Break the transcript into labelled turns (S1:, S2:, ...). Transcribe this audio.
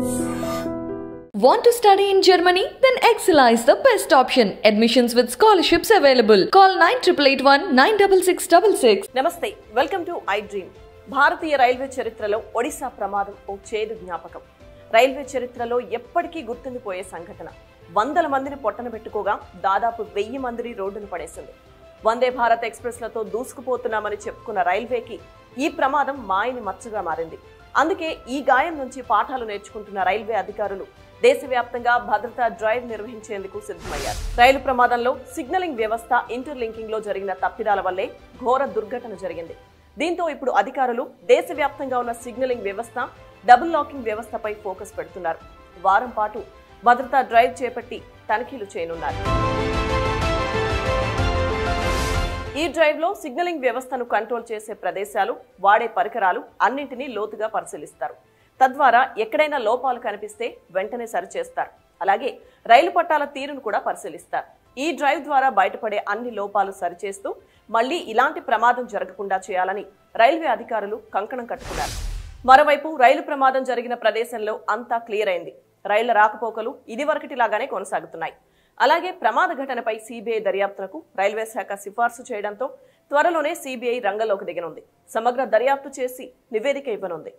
S1: Want to study in Germany? Then Excella is the best option. Admissions with scholarships available. Call 9881 96666.
S2: నమస్తే welcome to iDream భారతీయ railway చరిత్రలో ఒడిశా ప్రమాదం ఓ చేదు జ్ఞాపకం railway చరిత్రలో ఎప్పటికీ గుర్తుండిపోయే సంఘటన వందల మందిని పొట్టన పెట్టుకోగా దాదాపు వెయ్యి మందిని రోడ్డును పడేసింది వందే భారత్ ఎక్స్ప్రెస్లతో దూసుకుపోతున్నామని చెప్పుకున్న రైల్వేకి ఈ ప్రమాదం మాయని మచ్చగా మారింది అందుకే ఈ గాయం నుంచి పాఠాలు నేర్చుకుంటున్న రైల్వే అధికారులు దేశవ్యాప్తంగా భద్రతా డ్రైవ్ నిర్వహించేందుకు సిద్ధమయ్యారు. రైలు ప్రమాదంలో సిగ్నలింగ్ వ్యవస్థ ఇంటర్లింకింగ్లో జరిగిన తప్పిదాల వల్లే ఘోర దుర్ఘటన జరిగింది. దీంతో ఇప్పుడు అధికారులు దేశవ్యాప్తంగా ఉన్న సిగ్నలింగ్ వ్యవస్థ డబుల్ లాకింగ్ వ్యవస్థపై ఫోకస్ పెడుతున్నారు. వారం పాటు భద్రతా డ్రైవ్ చేపట్టి తనిఖీలు చేయనున్నారు. ఈ డ్రైవ్లో సిగ్నలింగ్ వ్యవస్థను కంట్రోల్ చేసే ప్రదేశాలు వాడే పరికరాలు అన్నింటినీ లోతుగా పరిశీలిస్తారు. తద్వారా ఎక్కడైనా లోపాలు కనిపిస్తే వెంటనే సరిచేస్తారు. అలాగే రైలు పట్టాల తీరును కూడా పరిశీలిస్తారు. ఈ డ్రైవ్ ద్వారా బయటపడే అన్ని లోపాలు సరిచేస్తూ మళ్ళీ ఇలాంటి ప్రమాదం జరగకుండా చేయాలని రైల్వే అధికారులు కంకణం కట్టుకున్నారు. మరోవైపు రైలు ప్రమాదం జరిగిన ప్రదేశంలో అంతా క్లియర్ అయింది. రైళ్ళ రాకపోకలు ఇదివరకటిలాగానే కొనసాగుతున్నాయి. అలాగే ప్రమాద ఘటనపై సిబిఐ దర్యాప్తునకు రైల్వే శాఖ సిఫార్సు చేయడంతో త్వరలోనే సిబిఐ రంగంలోకి దిగనుంది. సమగ్ర దర్యాప్తు చేసి నివేదిక ఇవ్వనుంది.